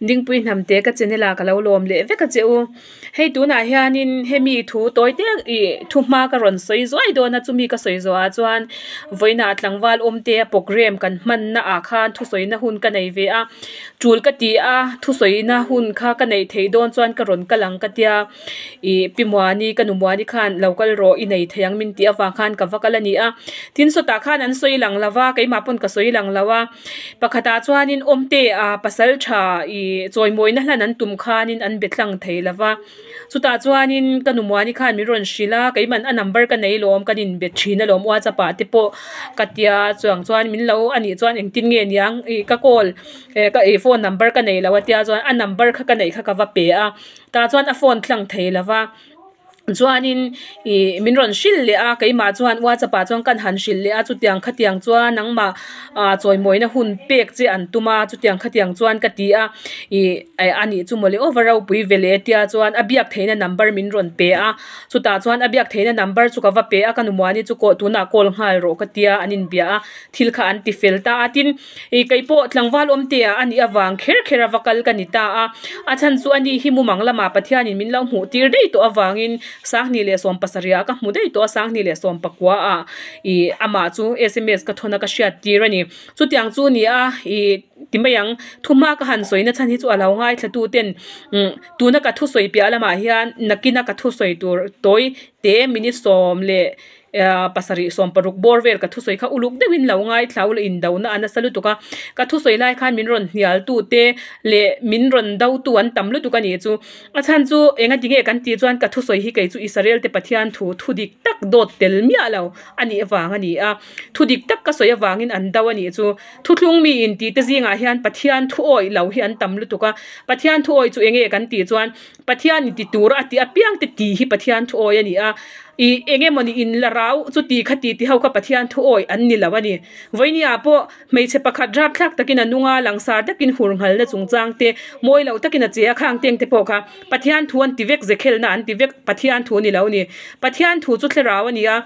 ding pui nam te ka chene la ka lo lom le. Ve ka che cheu hei in he mi thu toy te i thu ma ka ron soi zoi do na chumi ka soi zo a chuan voina tlangwal omte program kan man na a khan thu soi na hun ka nei ve a. Chul ka ti a thu soi na hun kha ka nei thei don chuan ka ron ka lang ka tia. I pimwani ka numwani khan local ro i nei thayang min ti awa khan ka vakala ni a. Tin so ta khan an soi lang lawa keima pon ka soi lang lawa pakhata chuan chuanin omte a pasal tha i choi moi na hlan an tum khan in an betlang thei lawa chuta chuan in kanumwani khan mi ron shila kaiman a number ka nei lom kan in bet thina lom. Wa chapa te po katia chuang chuan min lo ani chuan eng tin nge niang e ka call e eh, ka e phone number ka nei lawa tia chuan a number kha ka nei kha ka va pe a. Ta chuan a phone thlang thei lawa chuanin i min ron shil le a keima chuan wa chapa chuan kan han shil le a chu tiang kha tiang chuan nang ma a choi moina hun pek che an tuma chu tiang kha tiang chuan ka ti a i ani chu mole overall pui vele tia chuan abiak theina number min ron pe a chu ta chuan abiak theina number chu ka va pe a kanu mwani chu ko tuna kol ngal ro ka tia anin bia a thil kha an ti fel ta atin i keipo tlangwal om te a ani awang kher kher avakal kanita a achan chu ani hi mu mangla ma pathian in min lo mu tir dei to awangin sang ni le som pasaria ka. Mu dei to sang ni le som pakwa a. I ama chu sms ka thona ka shia tirani chu tiang chu ni a. I timbayang thuma ka han soina chan hi chu alaw ngai thatu ten. Mm, tu na ka thu soi pia lama hian nakina ka thu soi tur toy te mini som le pasari som paruk borver ka thusoi kha uluk de win lawngai thlaul in dauna ana salu tuka ka thusoi lai khan min ron hial tu te le min ron dau tu an tamlu tuka ni chu achan chu enga dinge kan ti chuan ka thusoi hi kai chu israel te pathian thu thudik tak dot tel mi alo ani awang ani a thudik tak ka soya wangin an daw ani chu thuthlung mi in ti te zinga hian pathian thu oi lo hi an tamlu tuka pathian thu oi chu enge kan ti chuan pathian ni ti tur ati apiang te ti hi pathian thu oi ani a i enge moni in la rau chu ti khati ti hau ka pathian thu oi an ni lawani voini apo mei che pakhat rap thak takin anunga langsar takin hurnghal na chungchang te moi lo takin a chea khang teng te po kha pathian thu an ti vek ze khel na an ti vek pathian thu ni lo ni. Pathian thu chu thle rawani a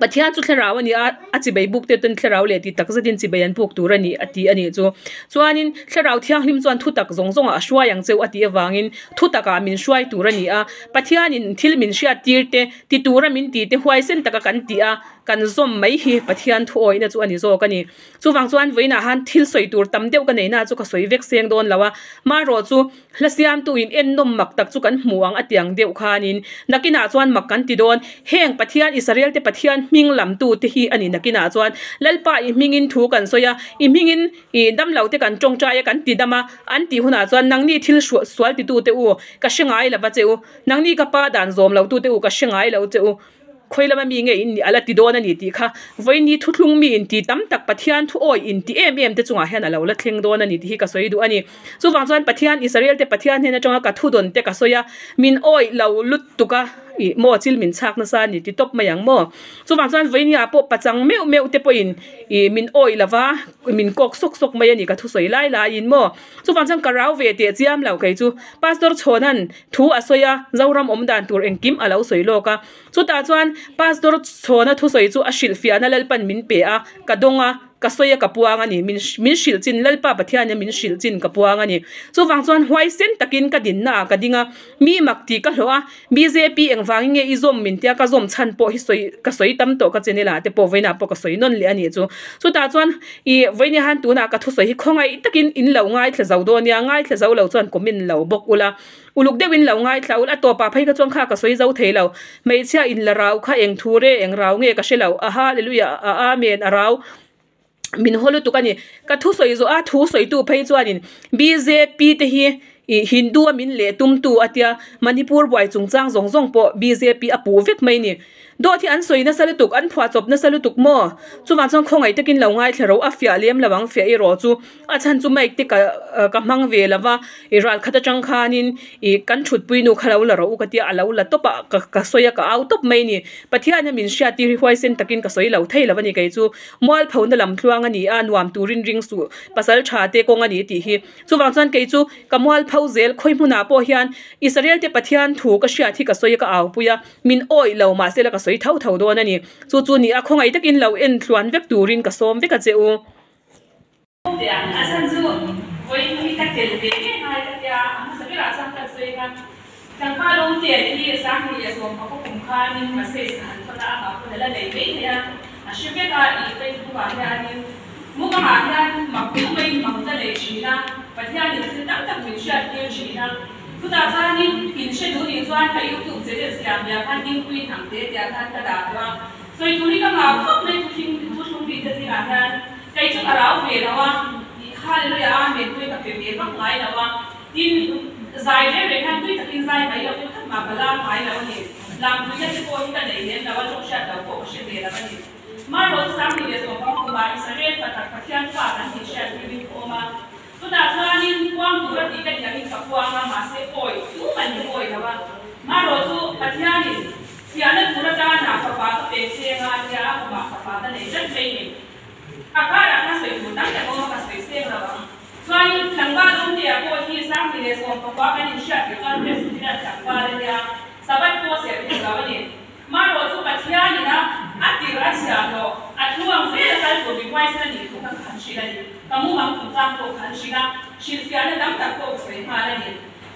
pathian chu thlera wani a achi bei buk te ten thlera le ti takza din chi bayan buk tur ani ati ani chu chuanin thlera thiang hlim chuan thu tak zong zong a shwa yang cheu ati awangin thu taka min shwai tur ani a pathian in thil min shia tir te ti tura min ti te huai sen taka kan ti a kan zom mai hi pathian thu oi na chu ani zo kani chu wang chuan voina han thil soi tur tam deuh ka này na chu ka soi vek seng don lawa ma ro chu hlasiam tu in en nom mak tak chu kan hmuang atiang deuh khanin nakina chuan mak kan ti don heng pathian israel te pathian ming lam tu te hi ani nakina chuan lalpa i mingin thu kan soya i mingin i dam lau te kan chong cha ya kan ti dama an ti huna chuan nangni thil swal ti tu te u. Ka shengai la ba cheu nangni ka pa dan zom lau tu te u. Ka shengai lau cheu khoila ma mi nge in ala ti dona ni ti kha voi ni thu thlung mi in ti tam tak pathian thu oi in ti em em te chunga hen ala la thleng dona ni ti hi ka soi du ani. Chu wang chuan pathian israel te pathian hena chunga ka thu don te ka soya. Min oi lo lut tu ka i mo chil min chak na sa ni, ti top mayang mo. Chu wang chuan veini a po pachang meu meu te po in, i, min oi lawa min kok sok sok mai ani ka thu soi lai la in mo. Chu wang chuan karau ve te chiam lau kai chu. Pastor chonan, thu asoya zawram om dan tur engkim alo soi lo ka. Chu ta chuan, pastor chona thu soi chu, a shil fiana lalpan min pe a kadonga kasoya kapua nga ni min min shil chin lalpa pathian min shil chin kapua nga ni chu wang chuan huai sen takin ka din na ka dinga mi makti ka hloa bjp eng engwang nge izom min tia ka zom chan po hi soi ka soi tam to ka chenela te po veina po ka soi non le ani chu. Chu ta chuan i veini han tu na ka thu soi hi khongai takin in lo ngai thla zau do nia ngai thla zau lo chuan komin lo bok ula. Uluk dewin lo ngai thlaul a to pa phai ka chong kha ka soi zau theilo mei chia in la rau kha eng thure eng rau nge ka shelo a hallelujah a amen arau min holo tu ka thu soi zo a thu soi tu phei chuanin bjp te hi hindu min le tum tu atia manipur boy chungchang zong zong po bjp apu vek mai ni. do thi an soi na salu tuk an phwa chop na salu tuk mo. Chu wa chang khongai takin lo ngai thero a fia lem lawang fia i ro chu. A chan chu mai te ka eh, ka mang ve lawa i ral khata chang khanin i kan thut pui nu khalo la ro ka ti alo la topa ka ka soya ka au top mai ni. Pathia na min sha ti ri hwai sen takin ka soi lo thei lawani kai chu. Mol phau na lam thluang ani an wam turin ring su. Pasal tha te kong ani ti hi. Chu wang chan kai chu kamwal phau zel khoi mu na po hian. Israel te pathian thu ka sha thi ka soya ka au puya. Min oi lo ma se la ka soi sawi thấu thấu dawn ani chu chu ni a khongai takin lo en thluan vek turin ka som vek a cheu chẳng qua đâu tiền thì là lấy về thì à sẽ biết là ý cái thu vào da cha ni in she du ni chuan ka youtube che de siam ya kan ning kui thang te ya kan ta da wa so i tu ni ka ma khop le tu thing tu thung bi te si a ya kai chu ara ve na wa hallelujah amen tui ka pe me bang ngai la wa tin zai le re han tui ka tin zai mai ya tu ma bala mai la ni lam tu ya ko hi ka nei So that's why ni kuang tu kan tidak jadi kuang lah masih oi, tu mana oi lah. Malu tu katanya ni si anak tu kan jangan nak papa tu pesi yang ada aku mak papa tu ni jadi ni. Apa nak nak sebut tapi dia mau nak sebut sih lah bang. So ni langgar tu dia kau ni sang ni lesu papa kan ni syak dia kan dia sudah cakap dia sabar kau sih dia kawan ni. Malu tu katanya ni nak 啊，第二次啊，就啊，突然这个在做的外省人，突然谈起来，把木房子涨过，谈起来，其实讲那咱们大哥是哪里的？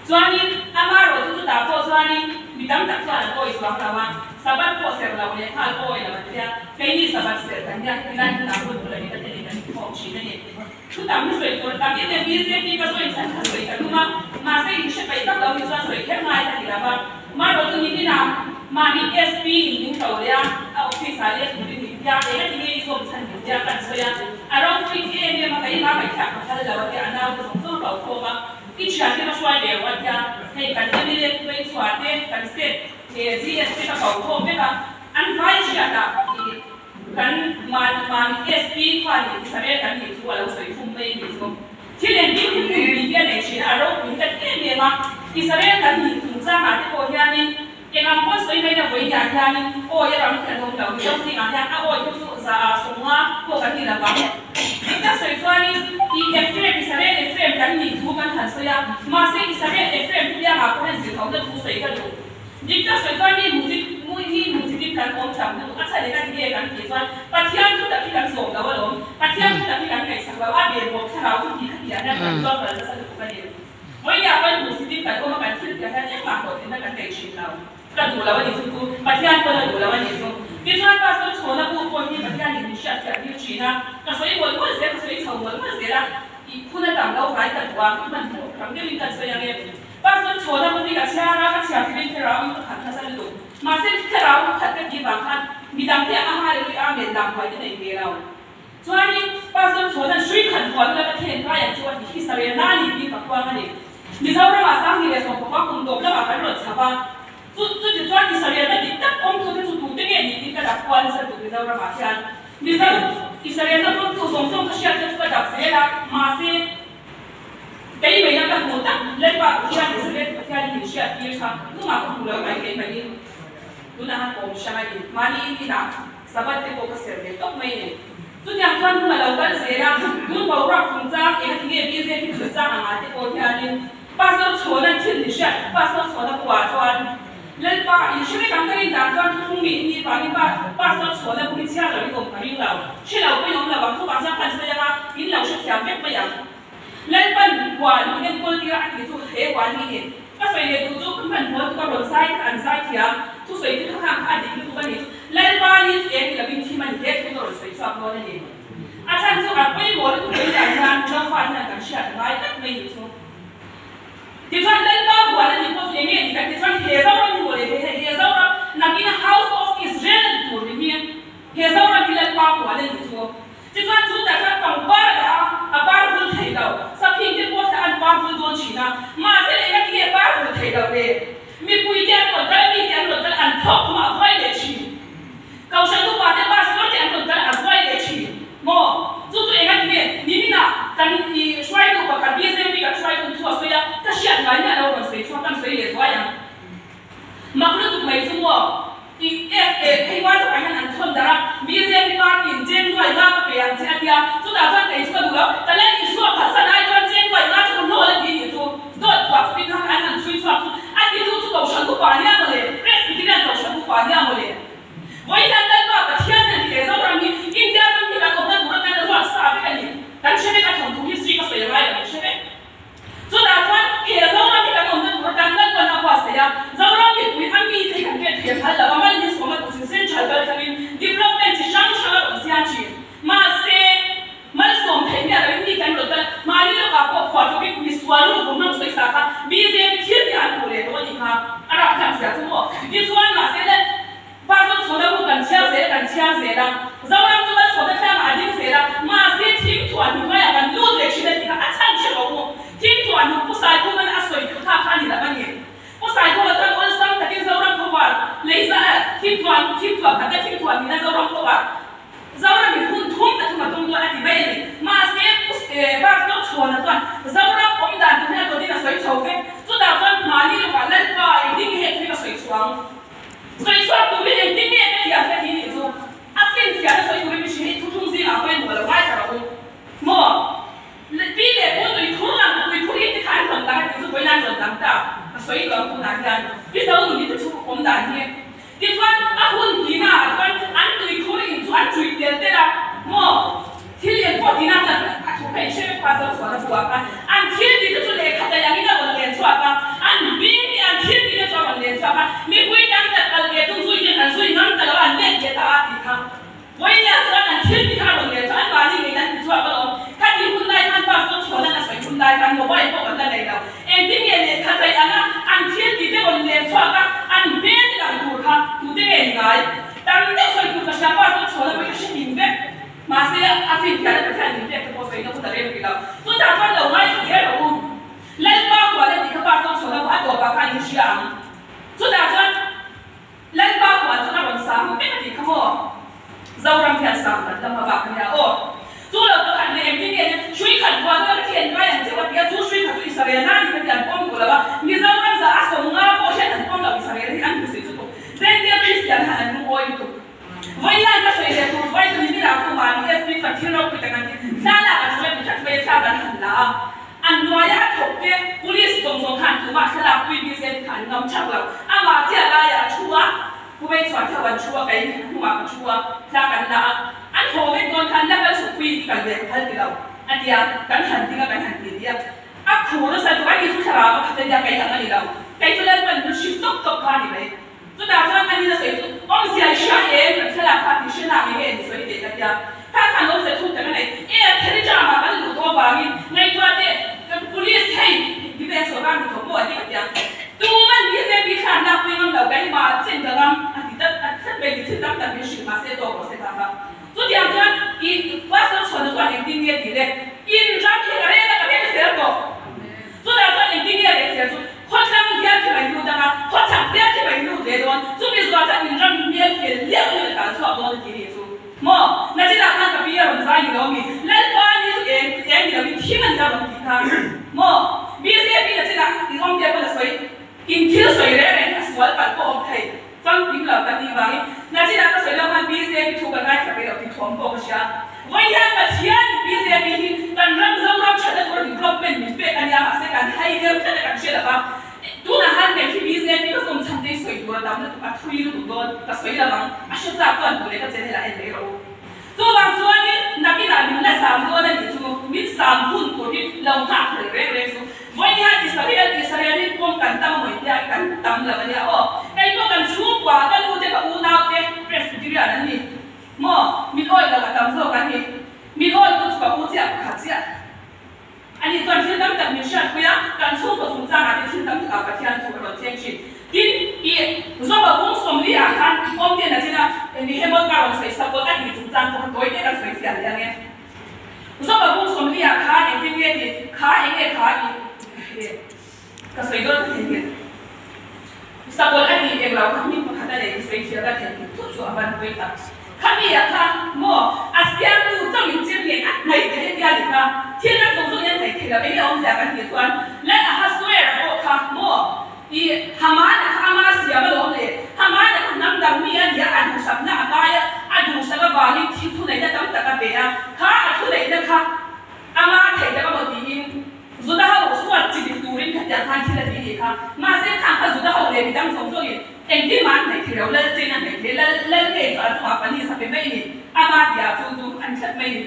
昨天阿妈罗就是大哥，昨天你咱们大哥来过一双了吗？十八过生了，我连看过一了，对呀，给你十八岁，人家给咱大哥做了一个这里的夫妻的呢。出大门水多，大门那边是那个水城，水城路吗？马上一去北到楼里转水，看哪一个地方？mà nó tự như thế nào? Mà đi SP những tàu đấy à khi xả lên một cái mình ra đấy là đi dùng sản phẩm ra cần soi à rồi khi cái em mà thấy mà phải chạm vào cái là cái anh nào? Cũng sống tàu khô mà cái chuyện thì mà xoay đều anh ta thì cần cái này lên quay xoay lên cần sẽ để gì SP là tàu khô biết là anh phải chuyện là cần mà mà SP qua thì sẽ biết cần hiểu thua là sẽ không mấy gì không? Chỉ là những cái người cái này chỉ là rồi cũng cần cái này mà Israel cần hiểu ki sare kan ni tu za ma te ko ya ni ke ngam ko sai mai na wei ya ya ni o ya ram kan dong dong yo si ma ya a o yo su za so ma ko kan ni la ba ni ta so ni i FM sare FM kan ni tu kan han so ya ma ki sare FM ya ma ko han si ko da tu sai ka do ni ta so ni music mu ni music kan om cham na a sa le kan ye kan ki so pathian tu ta ki kan so da wa lo pathian tu ta ki kan kai sa wa be mo ta ra tu ki ka ya na kan so ba sa ku ka ni mo ya kujipika kwamba katika katika mako inataka kaishi nao kadula wani zuku patiani kwa kadula wani zuku kitu hapa sio tuona kwa nini patiani nishati ya china na sasa hiyo walikuwa zile kwa sababu sawa walikuwa zile ikuna tanga au haita kwa kama ndio kama ni katika ya leo basi tuona kwa nika siara kati ya kile ramu hata ndio mase kile ramu hata jiba hata midamte ahari ni ame ndamwa ni ngelao Zwani, was uns wurde, schrieb kann, wollen wir mit den Bayern, die Histoire, Nani, die Verquamene, thật cái gì bằng khăn vì đằng kia ăn hai cái ăn miền đằng phải cái này về đâu cho nên ba số số là suy khẩn thuận là cái thiên tai cho thì khi sao na đi đi bắt qua cái vì sao mà sáng thì là số của cùng độ là phải luật sao ba chú chú thì cho thì sao là đi tất ông chú thì chú tụt cái gì thì cái đặc quan sẽ tụt vì sao mà thiên vì sao thì sao là ông chú sống trong cái chuyện cái đặc sẽ là mà sẽ cái mấy năm các mô tả lên vào cái chuyện thì sẽ lên cái chuyện thì chuyện như sao cứ mà không được cái cái cái tuna 把说错了听你说，把说错了不外传。人把有些地方跟你讲，讲聪明的，把你把把说错了不给讲了，你都不用老。去了不用老把嘴巴张大，是不是人家养老是强别不了。人不管人家不管哪个问题，就黑管理的。把所有的都做，不管多大多少人，多少钱，都属于这个范围，不管的。人把你说的，老百姓们接受不到，所以说不好的。啊，咱就按不一模的都给点钱，能花钱能舍得，哪一点没有？Pa wa na ni ko se ni ka ti chan he za ro ni mo he he za ro na ki na house of israel tu ni mi he za ro ki len pa wa na ni chu ti chan chu ta ka da a ba ru dau sa phi ti ko sa an ba don chi ma se le ka ki ba ru thai dau le mi pui ti ko da mi ti ko da an thok ma vai le chi kau shan tu te ba so ti ko da an vai le chi mo zu zu e ni ni ni kan i shwai tu ka bi se mi ka shwai tu tu so ya ta shi an ga ni ala ro se so kan so ye so ya ma ku tu mai su mo i e e kai wa ta kan an thon dara mi se mi ma in jen wa ga ka pe an che atia tu da fa kai ka du lo ta le i su ka sa na i thon jen wa ga tu no le ni tu Amina 呀。对我们理解比看那不用老干嘛，真的啦，啊，你的啊，特别你听他们那边说嘛，谁多过谁大方。昨天这一我是穿的穿的丁也地的，一张皮个嘞，那个嘞谁多？昨天穿的丁也嘞谁多？好像别去买牛的嘛，好像别去买牛的多，昨天说咱你让别去两个干错多的地里做。mo na ti da kan ka biya wani zani ga wani lalba ni su ga yanki da bi kiman da ban kita mo BSAP ರಚನ ನಿಗಮ್ ದೇಪಲ ಸೊಯ್ ಇನ್ ಕಿಲ್ ಸೊಯ್ ರೇ ರೇ ಹಸ್ ವಲ್ ಪನ್ ಕೋ of Thi ಫಂಗ್ ನಿಮ್ಲ ಪನ್ ನಿ ಬಾಗಿ ನಚಿ ರಾ ಕೊ ಸೊಯ್ ಲ ಮನ್ ಬಿಎಸ್ಎಪಿ ಥು ಬನ್ ರಾಯ್ ಥಬೆ ರಪ್ ಥೋಮ್ ಕೋ ಬಶಾ ವೈ ಯಾ ಬಚಿಯಾ ನಿ ಬಿಎಸ್ಎಪಿ ಹಿ ತನ್ ರಂ ಜಂ ರಂ ಛದ ಕೊ ಡೆವಲಪ್ಮೆಂಟ್ ನಿ ಪೆ ಕನ್ ಯಾ ಹಸೆ ಕನ್ ಹೈ ದೇ ಛದ ಕನ್ ಛೆ ಲಬಾ tu na han de ki biz ne ko som cham de soi da na pa thui lu do ta soi la bang a sha cha kon bu le ka che la en ro so bang so ni na ki na min la sam do na ni chu mi sam hun ko ni lau ta re re so moi ni hati saria ti saria ni pom kan tam moi ti ai kan tam la ni o kai pom kan su kwa ka lu te ka u na te presbyterian ni mo mi oi la ka tam zo kan ni mi oi tu ka u ti a ka ti a อันนี้ตอนที่ตั้งแต่มิชชั่นคุยกันสู้กับสงสารที่ชื่อตั้งแต่อาบที่อันถูกเราเทียนชินกินปีรู้ว่าบุ้งสมรีอาคารอมเดียนนะจีน่ะนี่ให้บอกการใส่สะกดกันที่สงสารของตัวเองกันใส่เสียเนี่ยรู้ว่าบุ้งสมรีอาคารเองที่เนี่ยที่ขาเองเนี่ยขาอี ga ba ni thi thu nei da tam ta ka be ya ka atu nei da ka ama thai da ka mo ti in zuda ha wo suwa ti di turin ka ja kan ti di ka ma se kan ka zuda le bi dang song so yin en di man nei ti lo la ti na nei ti la la le ka tu pa ni sa pe mai ni ama dia tu tu an chat mai ni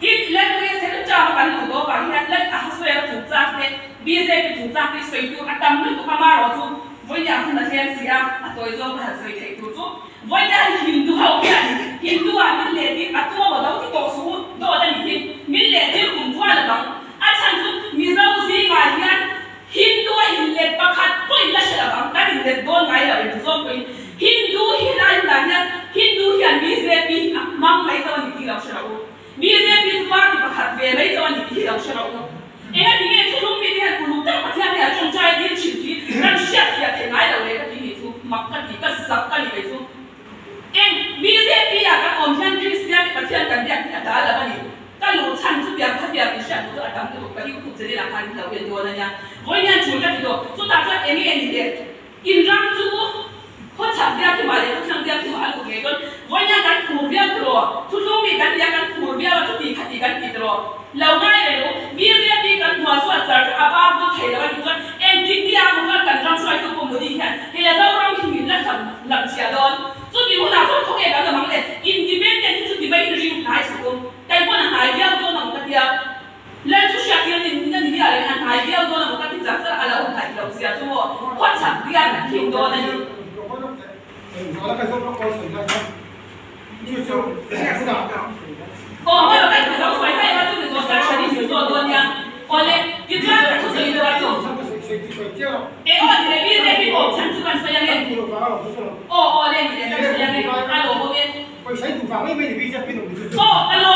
ti la tu se la cha kan lu do ba hi la ka ha ya tu za te bi se ti tu za ti so tu atam lu ka ma ro tu voi ya hun na thian si a a toi zo ka so te tu tu voi ya hindu ha ya hindu a min le ti a tu ma do ti to su do da ni min le ti kum tu la bang BJP akan konsen Kristian kecil kan dia tidak ada lagi. 但是我唱这边他这样一下我就把他们这个隔离护指他两块特别多的呢我一天出去多 Evo ti revizije i bolca, cugan Stojanenko. O, o, Lenki, Lenki Stojanenko, alo, ovdje. Koji sad tu vam, ima revizija pinom. O, alo,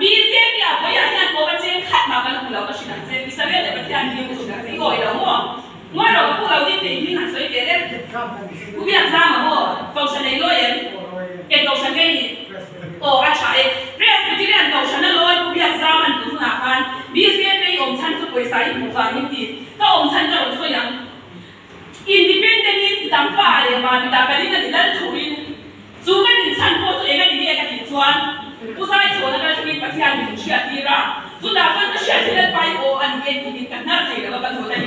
mi je zemlja, koji ja znam kova će katma, pa na kula obaši nam zemlji, sa vjede pa ti ja nije mužu nam zemlji, oj, da mo. Moj rao kula ovdje zama, o, pa uša ne lojem, jer da uša o, ača, e, presne ti vjen, da uša ne lojem, ubijam zama, tu nakan, mi je zemlja i omcancu koji sa ih muha, kau orang sana orang so independen ni tampak ni mah, kita kali ni kita dah turun. Cuma ni cangkuk tu, ni dia kat dijual. Bukan itu, orang kat sini pasti ada cuci atira. Sudah pun tu cuci atira payoh, anjing ini kena cuci, lepas tu ni.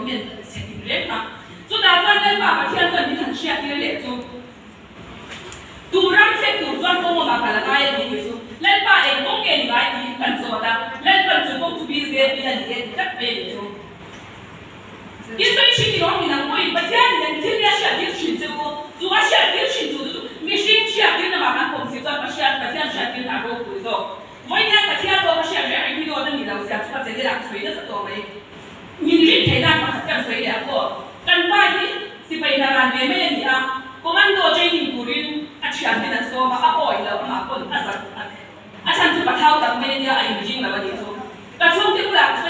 recommend that the second letter. So that's why the Papa tells them you can share the letter. Durante tutto il mondo ma per la caia di Gesù, l'elba è poche di vai di canzona, l'elba è poco più di vita di che capello. Isso è ci dirò mi da poi, non ti hanno detto che lascia dirci tu, tu lascia dirci tu, mi scinci a dire ma ma come si fa a lasciare per ti lascia dire a poco questo. Voi ne ha per ti ha poco lasciare, io non mi da usare, tu fate della sua idea, sto bene. Minit haidan mahatiang sahi ako. Kanpa hi si painaran ni may ni ang komando jay hingurin at siya din ang soma ako ilaw ang ako at sa at siya si pataw tang may niya ay hindi naman ito. Katsong di ko lang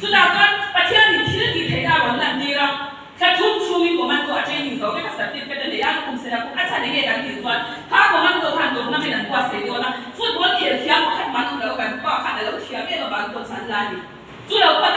就打算把天底天的抬他往烂地了，才出出名。我们做真硬造，这个实体店的那样公司，那个阿三的也敢听说，他给我们做很多，那边人刮谁了呢？所以我借钱我还蛮多的，我还不好还的，我前面都把那个钱烂的，主要我。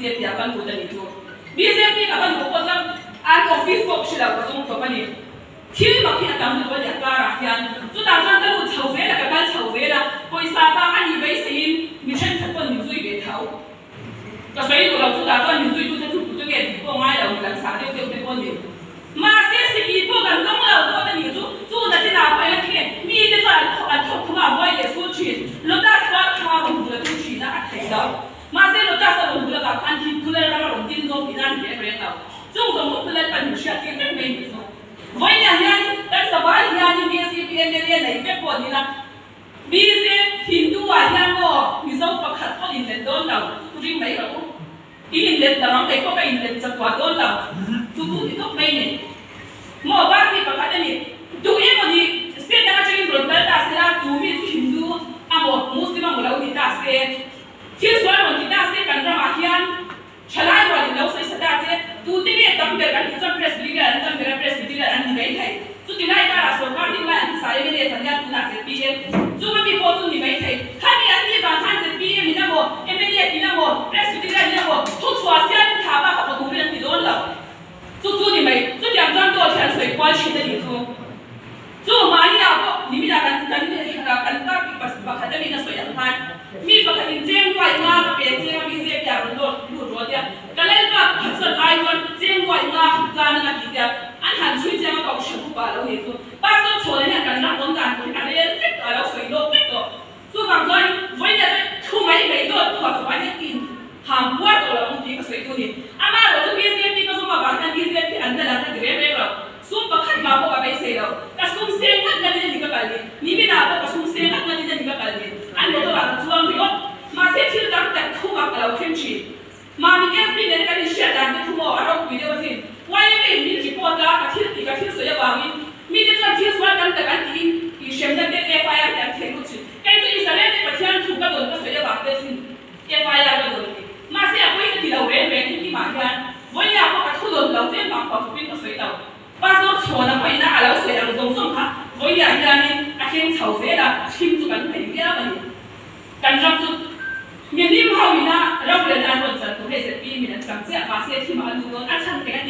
BJP hapana kwenye tu. BJP hapana kukosa an office book shida kwa sababu tofani. Kili makia tamu kwa ya para yan. Tu tazan tamu tawela kaka tawela koi sapa ani base in mission kwa nzui betau. Kwa sababu tu tazan nzui tu tu tu tu ke kwa ngai la ulang sa tu tu tu kwa nzui. не вредно. Цим мусили переміщати гривницю. Войня глянь, так сама глянь, візі прем'єрена і це подіна. Візі хінду аглямо, мізав пакатко лінлен донав, курі мейрау. І лінлен дарам, кай пока лінлен цаква донав. Тубу і то мейне. Мо барні пакатемі. Дує моді, спір на качелін бронтар тасера, тумі цю хінду, або муслима мулау дітасе. Тір суар мон дітасе, кандра махіян, Chalai wali lausai sadaze, tu tine tamber kan hizam press biliga and tamber press biliga and nibai thai. Tu tina ika raso kar tina and saye mele thanya tu na se PM. Tu ma mi po tu nibai thai. Kami and ni ba than se PM ina mo, MLA ina mo, press biliga ina mo. Tu chua siya ni thaba ka po tu rin ti don lao. Tu tu nibai, tu tiang zan to chan sui kwa shi de อินสันไลฟ์เจียงไหวงาจานงากี่เดียอันหันช่วยเจียงกับชิบุปาเราเห็นตัวป้าส้มโชว์เนี่ยกันนักวนกันคนกันเล่นเล็กต่อแล้วสวยโลกเล็กต่อสู้บางคนวันเนี่ยทุ่มไม่ไปตัวตัวสบายเนี่ยกินหามวัวตัวเราบางทีก็สวยตัวนี้อาม่าเราจะมีเสียงดีก็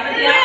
obrigada.